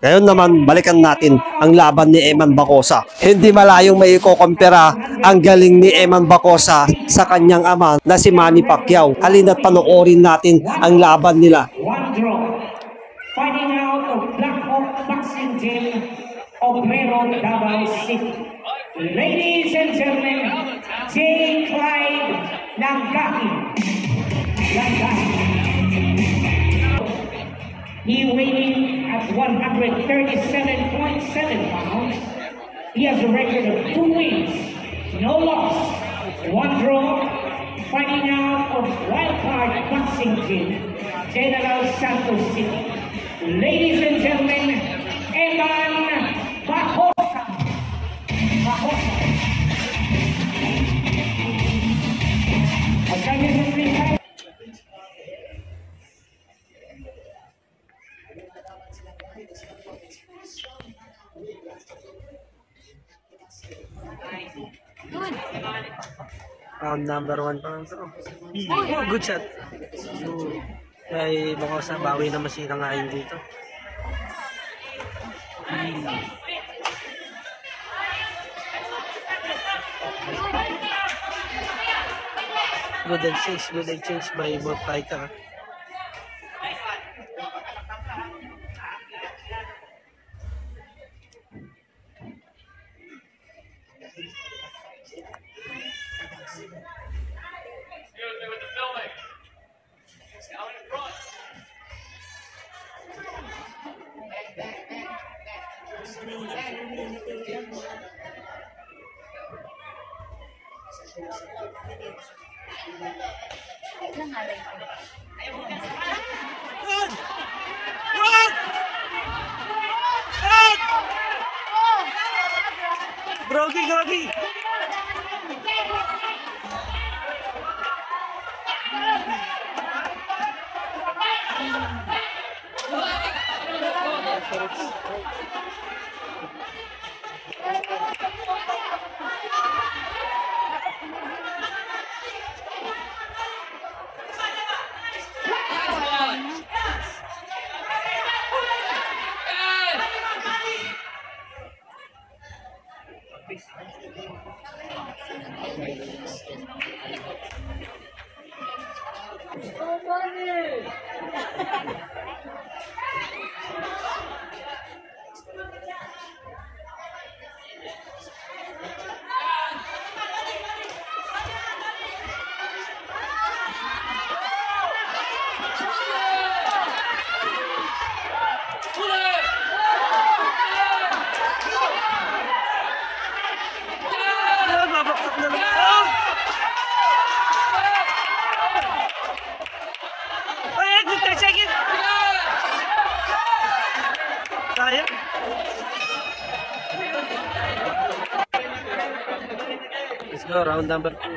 Ngayon naman, balikan natin ang laban ni Eman Bacosa. Hindi malayong may ikukumpira ang galing ni Eman Bacosa sa kanyang ama na si Manny Pacquiao. Halina't panoorin natin ang laban nila. Fighting out of Black Hawk Boxing Gym, Obrero, Davao City. Ladies and gentlemen, Jay Clyde Langkahi. Langkahi. He weighing at 137.7 pounds. He has a record of two wins, no loss, one draw, fighting out of Wildcard Boxing Gym, General Santos City. Ladies and gentlemen, round number 1 pa lang to. Oh, good shot. So, ay baka sa bawi na masira nga yun dito. Good and six, good and change by both fighter. Lang ada yang Grogi. पीछे की round number two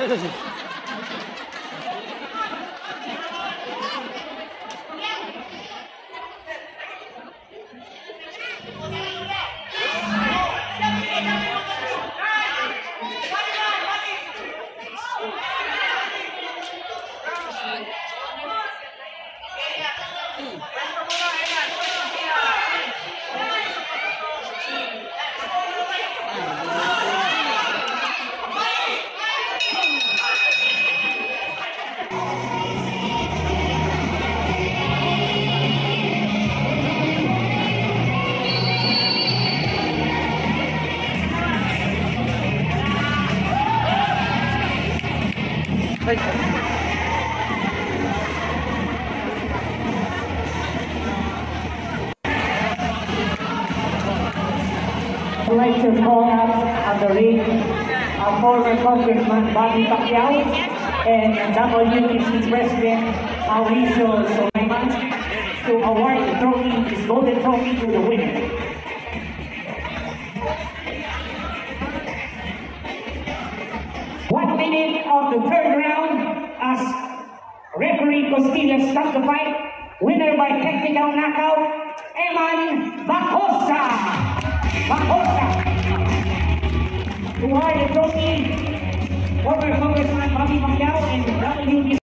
对不起。Call up on the ring our former Congressman Bobby Pacquiao and WBC President Mauricio Sulaiman to award the trophy, this golden trophy to the winner. One minute of the third round as referee Costillas stopped the fight. Winner by technical knockout, Eman Bacosa. Bacosa. Award the trophy, former Congressman Bobby Pacquiao and WBC